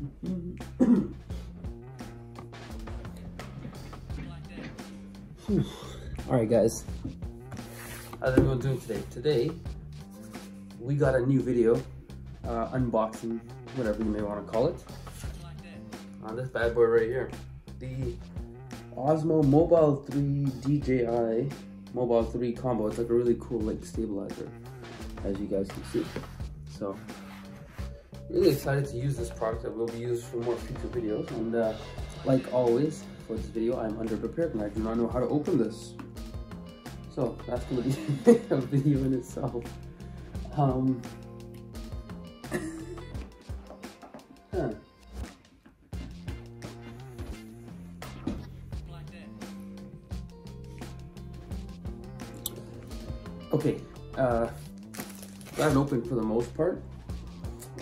All right, guys. How's everyone doing today? Today, we got a new video, uh, unboxing, whatever you may want to call it, on this bad boy right here. The Osmo Mobile 3 DJI Mobile 3 combo. It's like a really cool like stabilizer, as you guys can see. So, really excited to use this product that will be used for more future videos. And uh, like always, for this video, I'm underprepared and I do not know how to open this. So that's gonna be a video in itself. Um. Okay, uh, got it open for the most part.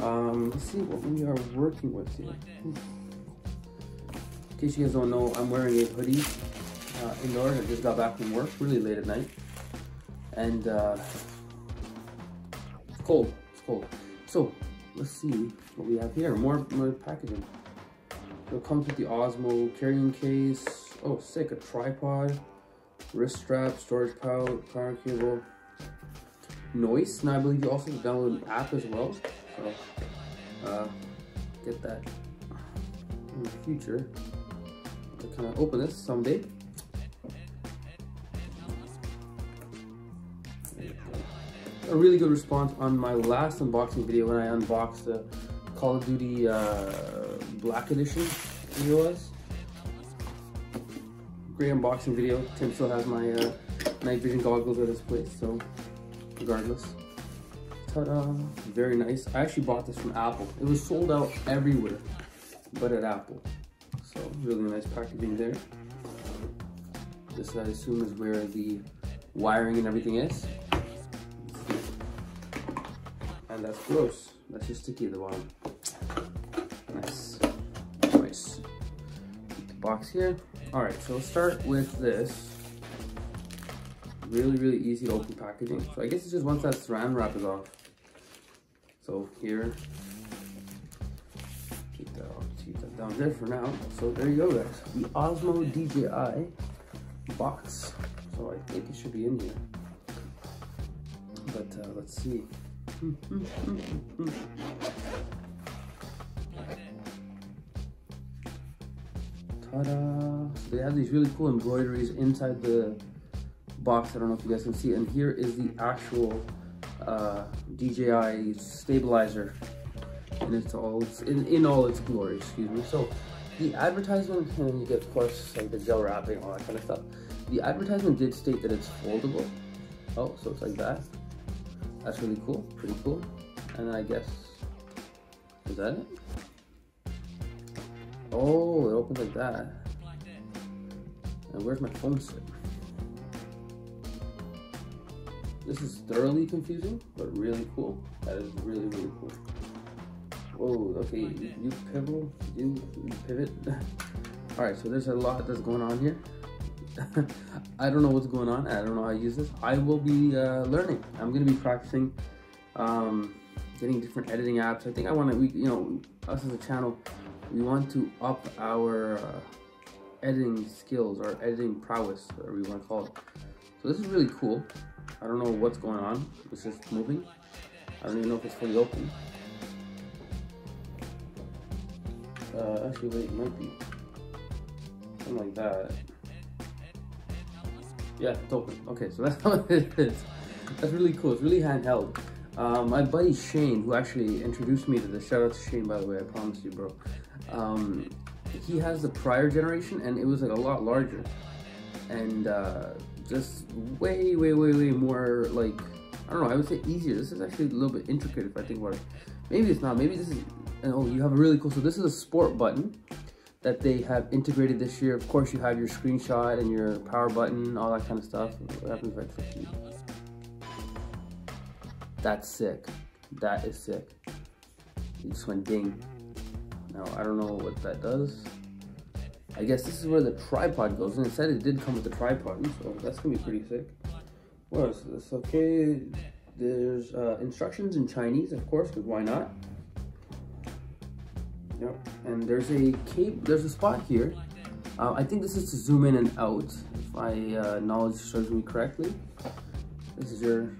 Um, let's see what we are working with here. In case you guys don't know, I'm wearing a hoodie uh, indoors. I just got back from work really late at night. And uh, it's cold, it's cold. So let's see what we have here. More, more packaging. It comes with the Osmo carrying case. Oh, sick, a tripod, wrist strap, storage pouch, power cable, noise. Now I believe you also download an app as well. So uh, get that in the future. To kind of open this someday. A really good response on my last unboxing video when I unboxed the Call of Duty uh, Black Edition it was. Great unboxing video. Tim still has my uh, night vision goggles at his place, so regardless. Ta-da! Um, Very nice. I actually bought this from Apple. It was sold out everywhere, but at Apple. So really nice packaging there. This I assume is where the wiring and everything is. And that's gross. That's just sticky the bottom. Nice. Nice. Keep the box here. All right, so let's start with this. Really, really easy open packaging. So I guess it's just once that saran wrap is off. So here, keep that, I'll keep that down there for now. So there you go guys, the Osmo DJI box. So I think it should be in here. But uh, let's see. Ta-da! So they have these really cool embroideries inside the box. I don't know if you guys can see. And here is the actual uh, DJI stabilizer in its all in, in all its glory. Excuse me. So the advertisement, and you get of course like the gel wrapping, all that kind of stuff. The advertisement did state that it's foldable. Oh, so it's like that. That's really cool. Pretty cool. And I guess is that it? Oh, it opens like that. And where's my phone stick? This is thoroughly confusing, but really cool. That is really, really cool. Whoa, okay, you, you pivot, you, you pivot. All right, so there's a lot that's going on here. I don't know what's going on. I don't know how to use this. I will be uh, learning. I'm gonna be practicing, um, getting different editing apps. I think I want to, we, you know, us as a channel, we want to up our uh, editing skills or editing prowess, whatever you want to call it. So this is really cool. I don't know what's going on. It's just moving. I don't even know if it's fully open. Uh, actually, wait, it might be something like that. Yeah, it's open. Okay, so that's how it is. That's really cool. It's really handheld. Um, my buddy Shane, who actually introduced me to this, shout out to Shane, by the way, I promise you, bro. Um, he has the prior generation, and it was like a lot larger. And uh, just way, way, way, way more like, I don't know, I would say easier. This is actually a little bit intricate if I think about it. Maybe it's not, maybe this is, oh, you have a really cool, so this is a sport button that they have integrated this year. Of course, you have your screenshot and your power button, all that kind of stuff. What happens if I click That's sick. That is sick. You just went ding. Now, I don't know what that does. I guess this is where the tripod goes, and it said it did come with a tripod, so that's gonna be pretty sick. What is this? Okay, there's uh, instructions in Chinese, of course, because why not? Yep. And there's a cable, there's a spot here. Uh, I think this is to zoom in and out, if my uh, knowledge serves me correctly. This is your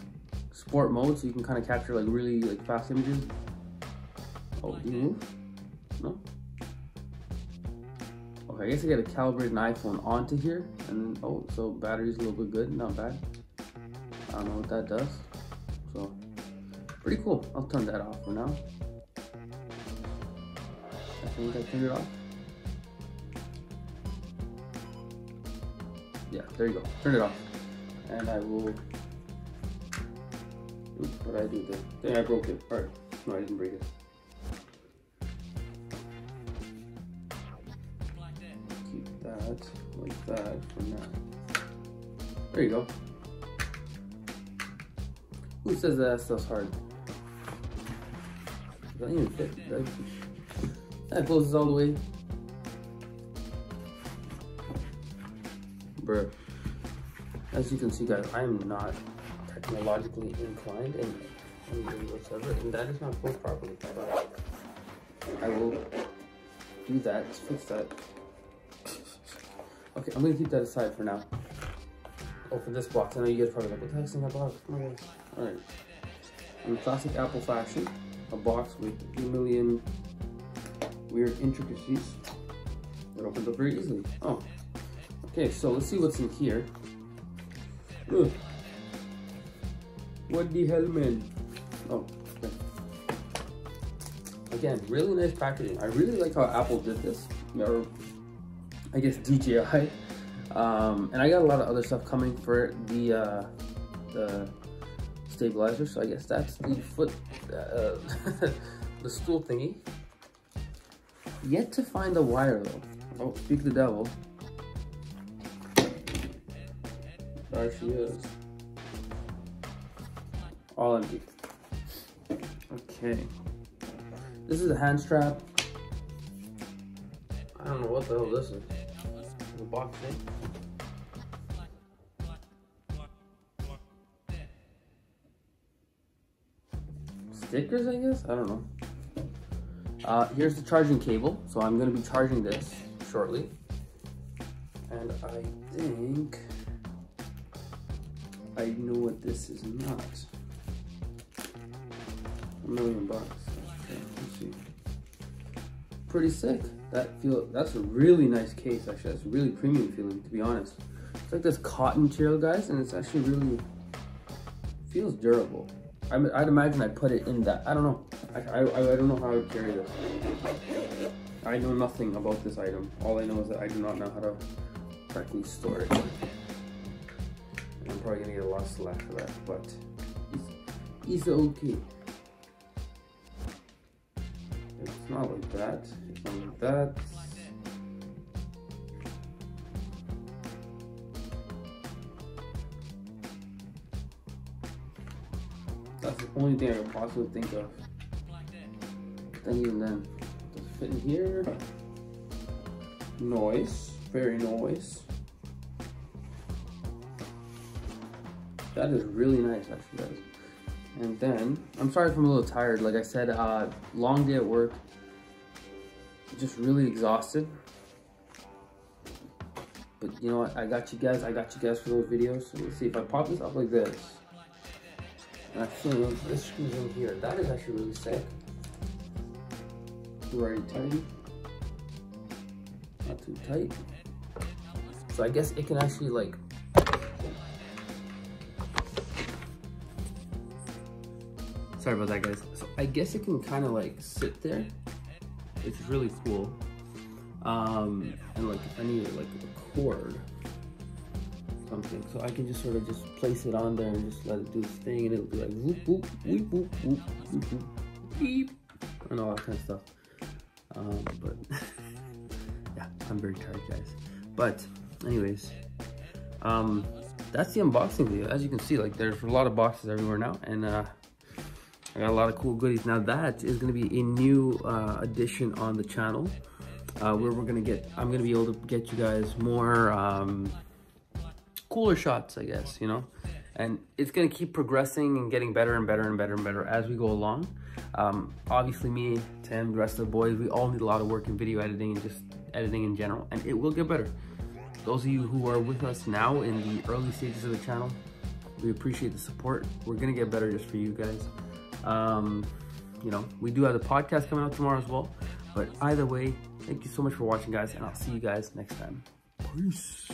sport mode, so you can kind of capture like really like fast images. Oh, do you move? No? I guess I gotta calibrate an iPhone onto here, and then, oh, so battery's a little bit good, not bad. I don't know what that does. So, pretty cool. I'll turn that off for now. I think I turned it off. Yeah, there you go. Turn it off. And I will. What I do there? Dang, I broke it. Alright. No, I didn't break it. That like that for now. There you go. Who says that stuff's hard? Doesn't even fit. That, that closes all the way. Bruh. As you can see guys, I am not technologically inclined in any way whatsoever, and that is not closed properly. I will do that, fix that. Okay, I'm gonna keep that aside for now. Open this box. I know you guys probably like, what the heck's in that box? Alright. In classic Apple fashion, a box with a million weird intricacies that opens up very easily. Oh, okay, so let's see what's in here. Ugh. What the hell, man? Oh, okay. Again, really nice packaging. I really like how Apple did this, or I guess DJI. Um, and I got a lot of other stuff coming for the uh, the stabilizer. So I guess that's the foot, uh, the stool thingy. Yet to find the wire though. Oh, speak the devil. There she is. All empty. Okay. This is a hand strap. I don't know what the hell this is. The box thing. Stickers, I guess? I don't know. Uh, here's the charging cable. So I'm gonna be charging this shortly. And I think I know what this is not. A million bucks. Pretty sick. That feel that's a really nice case actually. That's really premium feeling to be honest. It's like this cotton material guys and it's actually really feels durable. I, would imagine I'd put it in that. I don't know. I, I, I don't know how I would carry this. I know nothing about this item. All I know is that I do not know how to correctly store it. I'm probably gonna get a lot of slack for that, but it's, it's okay. Not like that. It's not like that. That's the only thing I could possibly think of. Then even then, does it fit in here? Noise, very noise. That is really nice, actually. And then, I'm sorry if I'm a little tired. Like I said, uh, long day at work. Just really exhausted. But you know what? I got you guys. I got you guys for those videos. So let's see if I pop this up like this. I this screws in here. That is actually really sick. Very tight. Not too tight. So I guess it can actually like Sorry about that, guys. So I guess it can kind of like sit there, is really cool. Um, and like I need like a cord, something, so I can just sort of just place it on there and just let it do its thing, and it'll be like whoop whoop whoop whoop whoop whoop whoop beep, and all that kind of stuff. Um, but yeah, I'm very tired, guys. But anyways, um, that's the unboxing video. As you can see, like there's a lot of boxes everywhere now, and uh, I got a lot of cool goodies. Now that is gonna be a new uh, addition on the channel uh, where we're gonna get, I'm gonna be able to get you guys more um, cooler shots, I guess, you know? And it's gonna keep progressing and getting better and better and better and better as we go along. Um, obviously me, Tim, the rest of the boys, we all need a lot of work in video editing and just editing in general, and it will get better. Those of you who are with us now in the early stages of the channel, we appreciate the support. We're gonna get better just for you guys. Um, you know, we do have the podcast coming out tomorrow as well. But either way, thank you so much for watching, guys, and I'll see you guys next time. Peace.